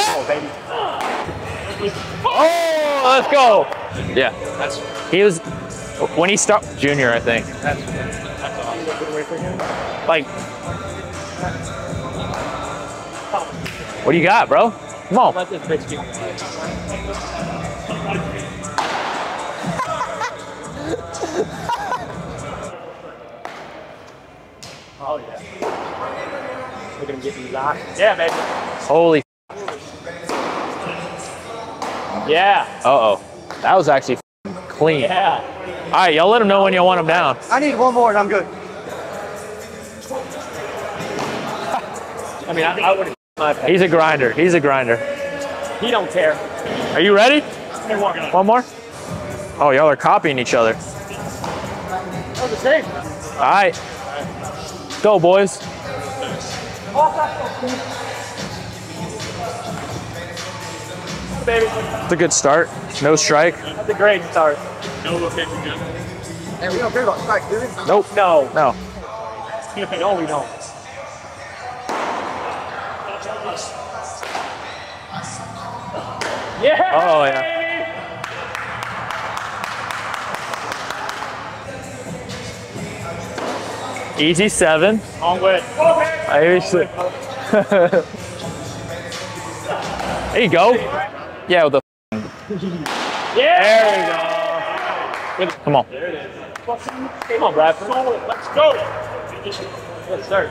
Oh, baby. Oh, let's go. Yeah, That's he was when he start junior, I think. that's that's awesome. Good way for him. Like, what do you got, bro? Come on. Let this bitch get. oh yeah. Look at him getting locked. Yeah, baby. Holy. Yeah. Uh oh. That was actually clean. Yeah. All right, y'all let him know when you want him down. I need one more and I'm good. I mean, I, I would. My pay. He's a grinder. He's a grinder. He don't care. Are you ready? They're walking up. One more? Oh, y'all are copying each other. Oh, the same. All right. Go, boys. Baby. It's a good start. No strike. That's a great start. No location general. And we don't care about strike, do we? Nope. No. No. no, we don't. Yeah. Oh, yeah. Easy seven. On with. Maybe six. there you go. Yeah, with the. Yeah. There we go. Come on. There it is. Come on, Bradford. Let's go. Let's start.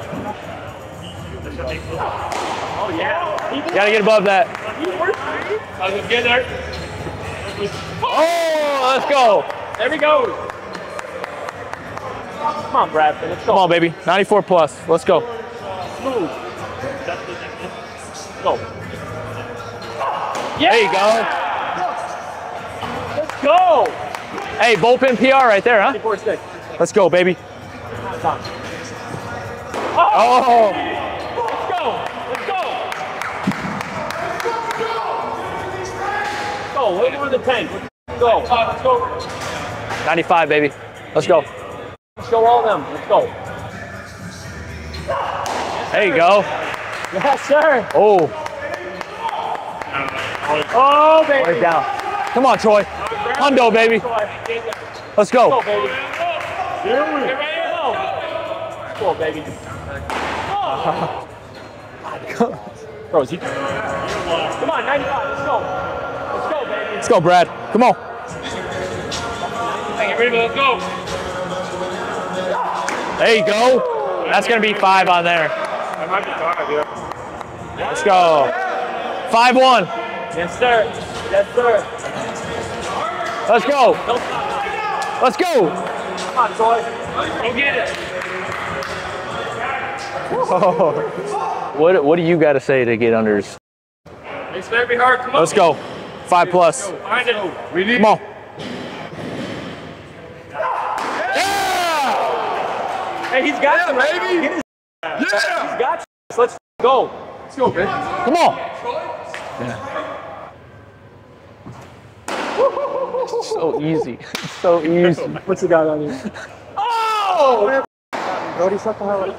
Oh yeah. Gotta get above that. I was get there. Oh, let's go. There we go. Come on, Bradford. Let's go. Come on, baby. 94 plus. Let's go. Move. Go. Yeah. There you go. Let's go. Hey, bullpen PR right there, huh? 24 6. Let's go, baby. Oh, Let's go. Let's go. Let's go. Way more than 10. Let's go. Let's go. 95, baby. Let's go. Let's go all of them. Let's go. There you go. Yes, sir. Oh, Oh, baby. right down. Come on, Troy. Hundo, baby. Let's Go. Here we go. Let's go, baby. Bro, is he? Come on, 95. Let's go. Let's go, baby. Let's go, Brad. Come on. Get ready, let's go. There you go. That's gonna be five on there. That might be five, yeah. Let's go. Five one. Yes, sir. Yes, sir. Let's go. Let's go. Come on, Troy. Go get it. What What do you got to say to get under? his- It's very hard. Come on. Let's go. Five plus. Find it. We need Come on. Yeah! Hey, he's got you, baby. Get his yeah. He's got you. Let's go. Let's go, baby. Come on. So easy. So easy. What's the guy on you? Oh! Brody, shut the hell up.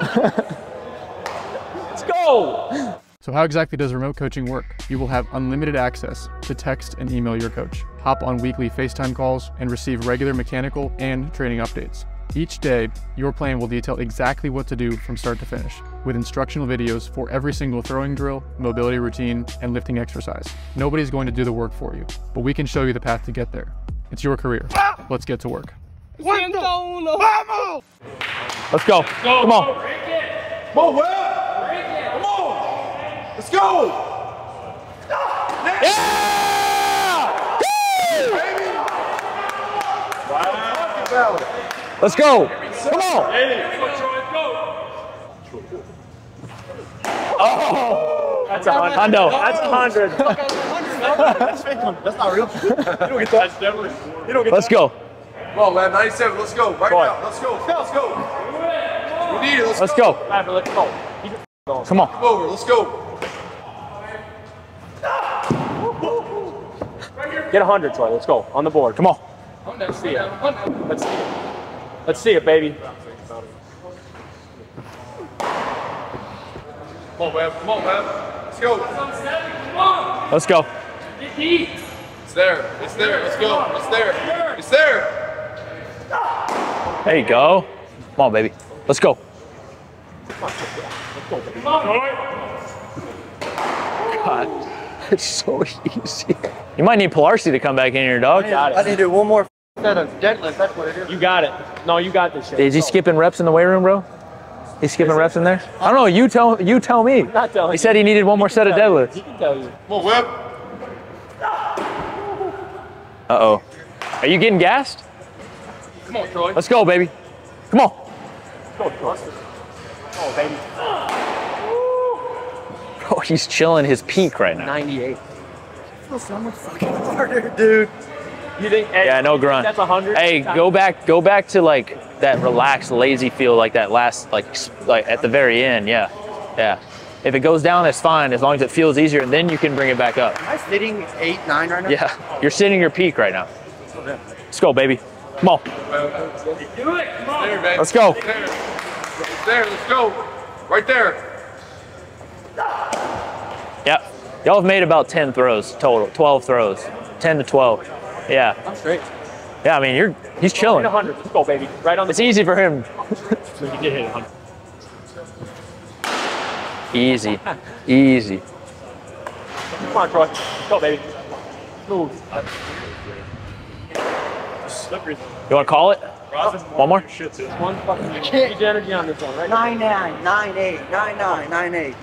Let's go. So, how exactly does remote coaching work? You will have unlimited access to text and email your coach, hop on weekly FaceTime calls, and receive regular mechanical and training updates. Each day, your plan will detail exactly what to do from start to finish, with instructional videos for every single throwing drill, mobility routine, and lifting exercise. Nobody's going to do the work for you, but we can show you the path to get there. It's your career. Let's get to work. Let's go. Go. Come on. Break it. Come on, Will. Come on. Let's go. Yeah! Baby. Let's go. Come on. Hey, go, Troy. Go. Oh. That's a hundred. Hundo. That's a hundred. That's fake. That's not real. you don't get that. That's definitely. You don't get Let's that. go. Come on, man. 97. Let's go. Right Troy. now. Let's go. Let's go. We need it. Let's, Let's go. Bradford, let's go. Keep it. Come on. Come over. Let's go. Get a hundred, Troy. Let's go. On the board. Come on. Let's see it. Let's see it. Let's see it, baby. Come on, man. Come on, man. Let's Let's go. Let's go. It's there. It's there. Let's go. It's there. It's there. There you go. Come on, baby. Let's go. God, it's so easy. You might need Pilarsi to come back in here, dog. Got I need to do one more set of deadlift. That's what it is. You got it. No, you got this shit. Is he skipping reps in the weight room, bro? He's skipping reps in there? I don't know. You tell you tell me. not telling He you. said he needed one more set of deadlifts. He can tell you. Come on, whip. Uh oh. Are you getting gassed? Come on, Troy. Let's go, baby. Come on. go, Troy. Oh, baby. Oh, he's chilling his peak right now. 98. It's so much fucking Harder, dude. You think? Hey, Yeah, no grunt. That's 100. Hey, go back, go back to like that relaxed, lazy feel, like that last, like, like at the very end. Yeah, yeah. If it goes down, that's fine, as long as it feels easier, and then you can bring it back up. Am I sitting eight, nine right now? Yeah, you're sitting your peak right now. Let's go, baby. Come on, Do it. Come on. There, let's go. It's there. There. Let's go. Right there. Yeah, y'all have made about 10 throws total, 12 throws, 10 to 12. Yeah, I'm straight. yeah. I mean, you're he's Hit chilling. 100. Let's go, baby. Right on the. It's easy for him. You did hit 100. Easy, easy. Come on, Troy. Let's go, baby. Smooth. Slippery. You want to call it? One more? One fucking. Huge energy on this one, right? Nine, nine, nine, eight, nine, nine, nine, eight.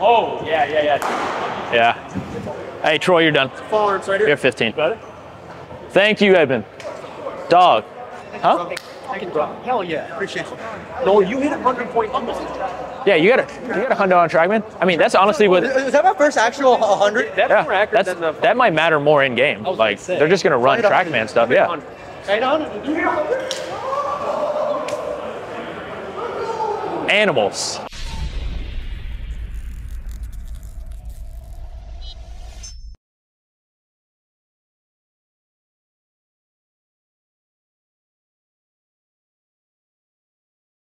Oh, yeah, yeah, yeah. Yeah. Hey, Troy, you're done. Forwards right here. You're 15. Better? Thank you, Edmund. Dog. Huh? Hell yeah. Appreciate you. No, you hit a 100 point almost. Yeah, you got a you got a hundo on Trackman. I mean, that's honestly what. Is that my first actual 100? That's Yeah, more accurate that's, than the. that might matter more in game. Like say. they're just gonna run Right on. Trackman stuff. Yeah. 100. Animals.